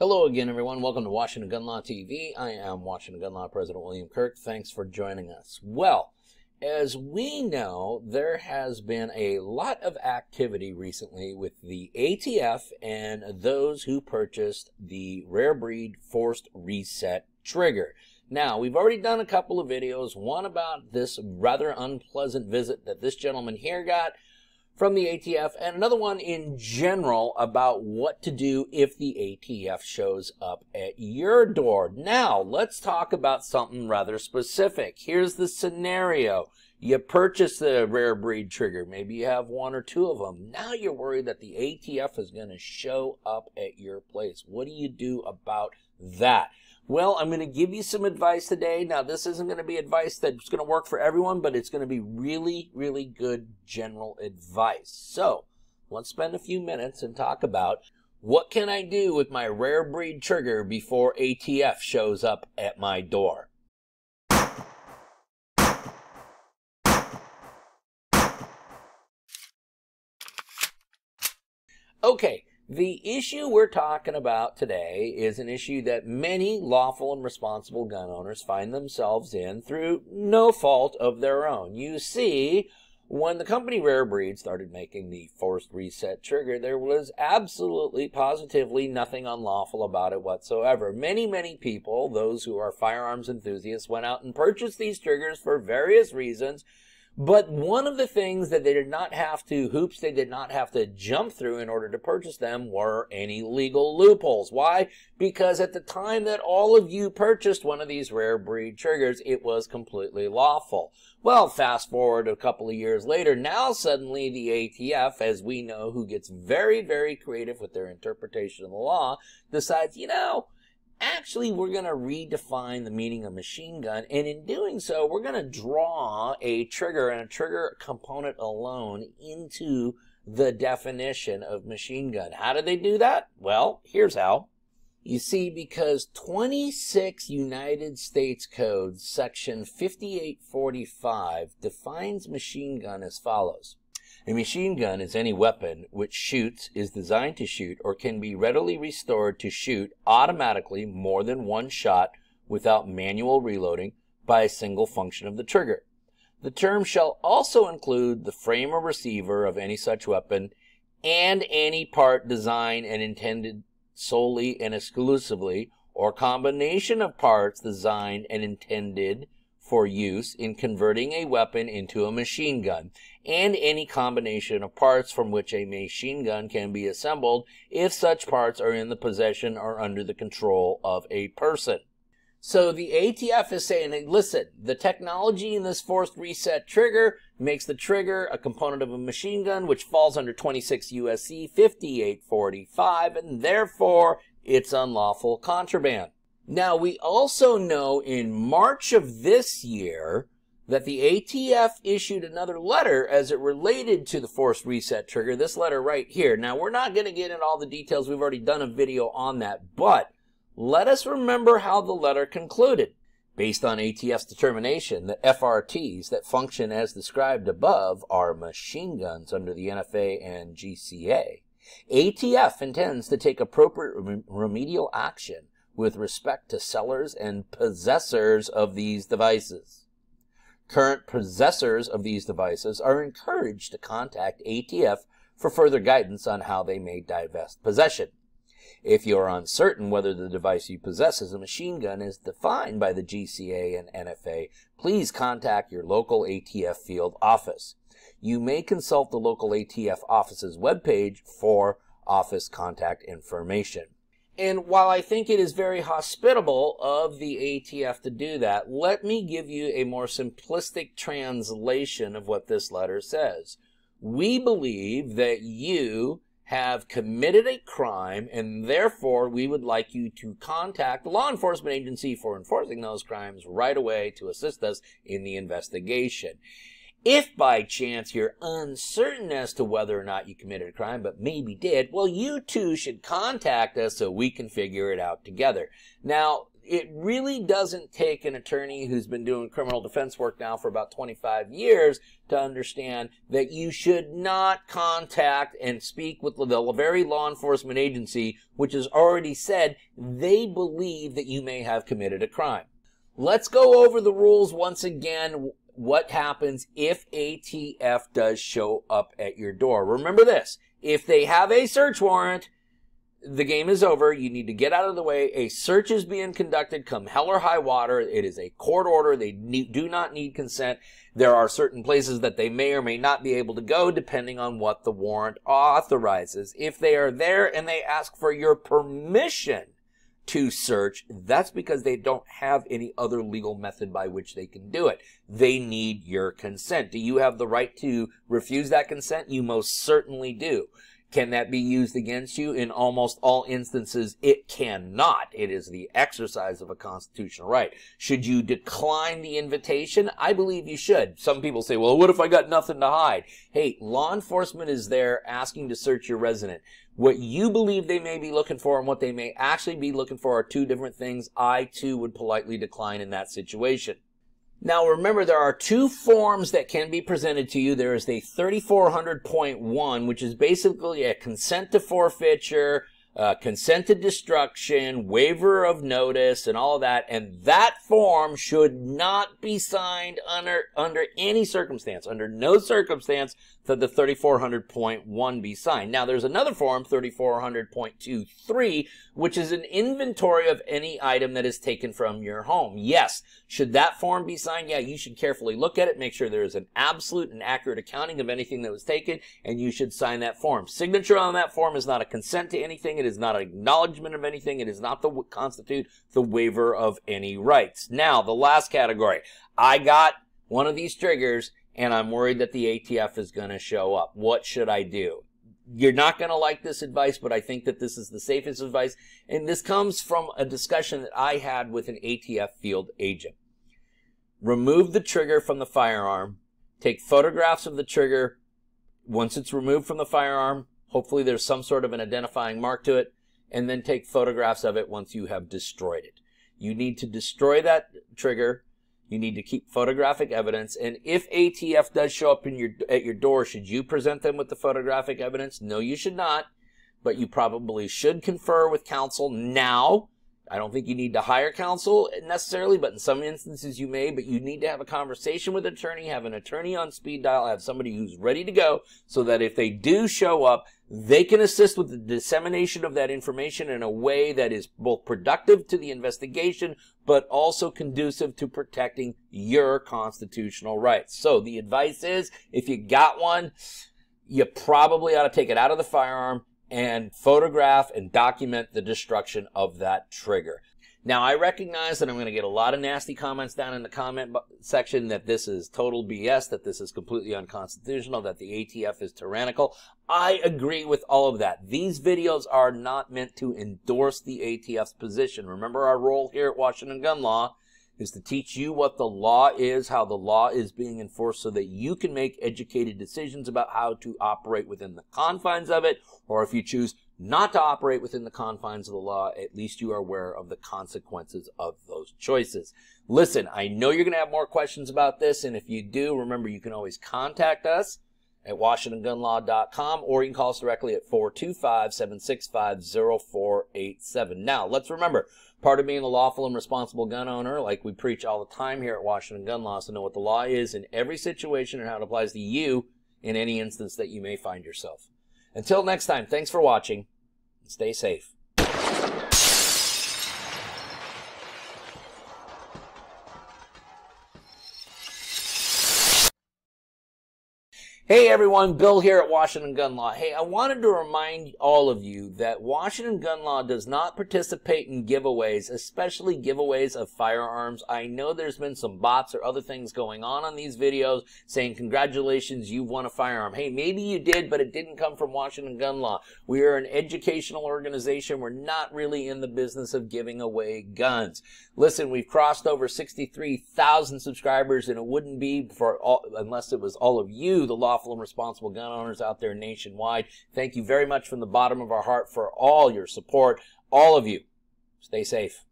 Hello again, everyone. Welcome to Washington Gun Law TV. I am Washington Gun Law President William Kirk. Thanks for joining us. Well, as we know, there has been a lot of activity recently with the ATF and those who purchased the rare breed forced reset trigger. Now, we've already done a couple of videos, one about this rather unpleasant visit that this gentleman here got, from the ATF and another one in general about what to do if the ATF shows up at your door. Now, let's talk about something rather specific. Here's the scenario. You purchase the rare breed trigger. Maybe you have one or two of them. Now you're worried that the ATF is going to show up at your place. What do you do about that? Well, I'm going to give you some advice today. Now, this isn't going to be advice that's going to work for everyone, but it's going to be really, really good general advice. So, let's spend a few minutes and talk about what can I do with my rare breed trigger before ATF shows up at my door. Okay, the issue we're talking about today is an issue that many lawful and responsible gun owners find themselves in through no fault of their own. You see, when the company Rare Breed started making the forced reset trigger, there was absolutely, positively nothing unlawful about it whatsoever. Many, many people, those who are firearms enthusiasts, went out and purchased these triggers for various reasons but one of the things that they did not have to, hoops they did not have to jump through in order to purchase them were any legal loopholes. Why? Because at the time that all of you purchased one of these rare breed triggers, it was completely lawful. Well, fast forward a couple of years later, now suddenly the ATF, as we know, who gets very, very creative with their interpretation of the law, decides, you know, actually we're going to redefine the meaning of machine gun and in doing so we're going to draw a trigger and a trigger component alone into the definition of machine gun. How did they do that? Well here's how. You see because 26 united states code section 5845 defines machine gun as follows a machine gun is any weapon which shoots, is designed to shoot, or can be readily restored to shoot automatically more than one shot without manual reloading by a single function of the trigger. The term shall also include the frame or receiver of any such weapon and any part designed and intended solely and exclusively or combination of parts designed and intended for use in converting a weapon into a machine gun, and any combination of parts from which a machine gun can be assembled if such parts are in the possession or under the control of a person. So the ATF is saying, listen, the technology in this forced reset trigger makes the trigger a component of a machine gun, which falls under 26 USC 5845, and therefore it's unlawful contraband. Now, we also know in March of this year that the ATF issued another letter as it related to the forced reset trigger. This letter right here. Now, we're not going to get into all the details. We've already done a video on that. But let us remember how the letter concluded. Based on ATF's determination that FRTs that function as described above are machine guns under the NFA and GCA, ATF intends to take appropriate remedial action with respect to sellers and possessors of these devices. Current possessors of these devices are encouraged to contact ATF for further guidance on how they may divest possession. If you are uncertain whether the device you possess is a machine gun is defined by the GCA and NFA, please contact your local ATF field office. You may consult the local ATF office's webpage for office contact information. And while I think it is very hospitable of the ATF to do that, let me give you a more simplistic translation of what this letter says. We believe that you have committed a crime and therefore we would like you to contact the law enforcement agency for enforcing those crimes right away to assist us in the investigation. If by chance you're uncertain as to whether or not you committed a crime, but maybe did, well, you too should contact us so we can figure it out together. Now, it really doesn't take an attorney who's been doing criminal defense work now for about 25 years to understand that you should not contact and speak with the very law enforcement agency which has already said they believe that you may have committed a crime. Let's go over the rules once again. What happens if ATF does show up at your door? Remember this. If they have a search warrant, the game is over. You need to get out of the way. A search is being conducted come hell or high water. It is a court order. They need, do not need consent. There are certain places that they may or may not be able to go depending on what the warrant authorizes. If they are there and they ask for your permission to search, that's because they don't have any other legal method by which they can do it. They need your consent. Do you have the right to refuse that consent? You most certainly do. Can that be used against you? In almost all instances, it cannot. It is the exercise of a constitutional right. Should you decline the invitation? I believe you should. Some people say, well, what if I got nothing to hide? Hey, law enforcement is there asking to search your resident. What you believe they may be looking for and what they may actually be looking for are two different things. I too would politely decline in that situation. Now remember, there are two forms that can be presented to you. There is the 3400.1, which is basically a consent to forfeiture, uh, consent to destruction, waiver of notice, and all of that. And that form should not be signed under, under any circumstance, under no circumstance that the 3400.1 be signed. Now there's another form, 3400.23, which is an inventory of any item that is taken from your home. Yes, should that form be signed? Yeah, you should carefully look at it, make sure there is an absolute and accurate accounting of anything that was taken, and you should sign that form. Signature on that form is not a consent to anything, it is not an acknowledgement of anything, it is not the constitute the waiver of any rights. Now, the last category. I got one of these triggers and I'm worried that the ATF is going to show up. What should I do? You're not going to like this advice, but I think that this is the safest advice. And this comes from a discussion that I had with an ATF field agent. Remove the trigger from the firearm. Take photographs of the trigger. Once it's removed from the firearm, hopefully there's some sort of an identifying mark to it. And then take photographs of it once you have destroyed it. You need to destroy that trigger you need to keep photographic evidence. And if ATF does show up in your, at your door, should you present them with the photographic evidence? No, you should not. But you probably should confer with counsel now I don't think you need to hire counsel necessarily, but in some instances you may, but you need to have a conversation with an attorney, have an attorney on speed dial, have somebody who's ready to go so that if they do show up, they can assist with the dissemination of that information in a way that is both productive to the investigation, but also conducive to protecting your constitutional rights. So the advice is, if you got one, you probably ought to take it out of the firearm and photograph and document the destruction of that trigger. Now, I recognize that I'm going to get a lot of nasty comments down in the comment section that this is total BS, that this is completely unconstitutional, that the ATF is tyrannical. I agree with all of that. These videos are not meant to endorse the ATF's position. Remember our role here at Washington Gun Law is to teach you what the law is, how the law is being enforced so that you can make educated decisions about how to operate within the confines of it, or if you choose not to operate within the confines of the law, at least you are aware of the consequences of those choices. Listen, I know you're going to have more questions about this, and if you do, remember you can always contact us at WashingtonGunLaw.com or you can call us directly at 425-765-0487. Now, let's remember, part of being a lawful and responsible gun owner, like we preach all the time here at Washington Gun Law, is to know what the law is in every situation and how it applies to you in any instance that you may find yourself. Until next time, thanks for watching. Stay safe. Hey everyone, Bill here at Washington Gun Law. Hey, I wanted to remind all of you that Washington Gun Law does not participate in giveaways, especially giveaways of firearms. I know there's been some bots or other things going on on these videos saying, congratulations, you've won a firearm. Hey, maybe you did, but it didn't come from Washington Gun Law. We are an educational organization. We're not really in the business of giving away guns. Listen, we've crossed over 63,000 subscribers and it wouldn't be for all, unless it was all of you, the law lawful and responsible gun owners out there nationwide. Thank you very much from the bottom of our heart for all your support. All of you. Stay safe.